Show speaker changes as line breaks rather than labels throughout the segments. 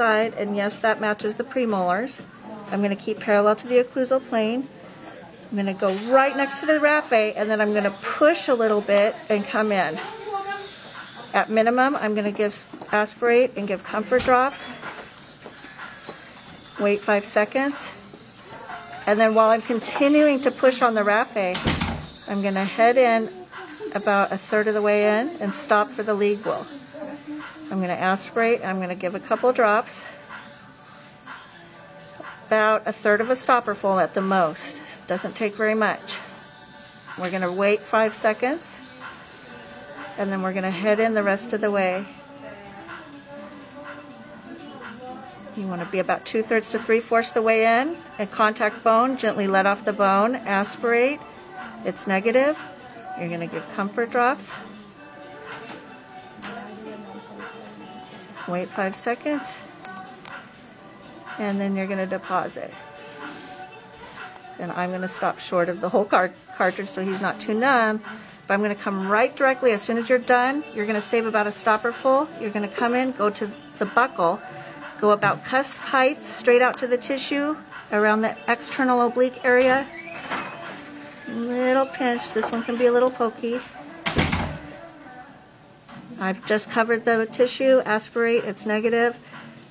side, and yes, that matches the premolars. I'm going to keep parallel to the occlusal plane. I'm going to go right next to the raphe, and then I'm going to push a little bit and come in. At minimum, I'm going to give aspirate and give comfort drops. Wait five seconds. And then while I'm continuing to push on the raphe, I'm going to head in about a third of the way in and stop for the wool. I'm going to aspirate. I'm going to give a couple drops. About a third of a stopper full at the most. Doesn't take very much. We're going to wait five seconds. And then we're going to head in the rest of the way. You want to be about two thirds to three fourths the way in and contact bone. Gently let off the bone. Aspirate. It's negative. You're going to give comfort drops. Wait five seconds. And then you're going to deposit. And I'm going to stop short of the whole car cartridge so he's not too numb. But I'm going to come right directly. As soon as you're done, you're going to save about a stopper full. You're going to come in, go to the buccal, go about cusp height, straight out to the tissue, around the external oblique area. Little pinch. This one can be a little pokey. I've just covered the tissue, aspirate, it's negative.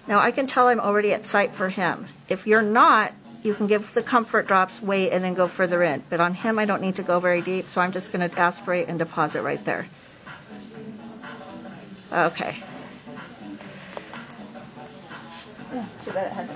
Now I can tell I'm already at site for him. If you're not, you can give the comfort drops, wait, and then go further in. But on him, I don't need to go very deep, so I'm just going to aspirate and deposit right there. Okay.
Too bad it had